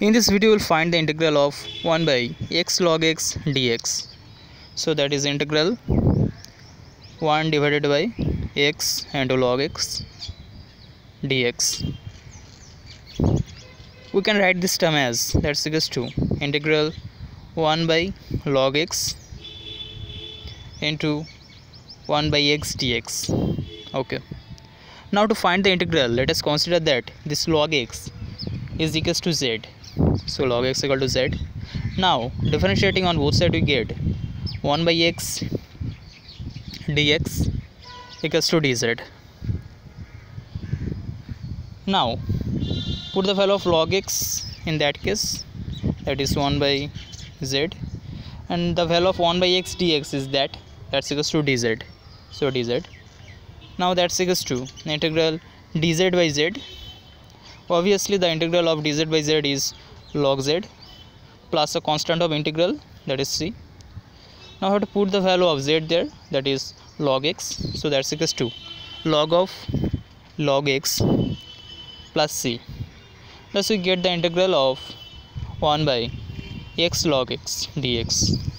In this video, we'll find the integral of 1 by x log x dx. So that is integral 1 divided by x into log x dx. We can write this term as that's equals to integral 1 by log x into 1 by x dx. Okay. Now to find the integral, let us consider that this log x is equals to z. So log x equal to z. Now differentiating on both sides we get 1 by x dx equals to dz. Now put the value of log x in that case that is 1 by z and the value of 1 by x dx is that that's equals to dz. So dz. Now that's equals to integral dz by z obviously the integral of dz by z is log z plus a constant of integral that is c. Now I have to put the value of z there that is log x. So that's equals to log of log x plus c. Thus we get the integral of 1 by x log x dx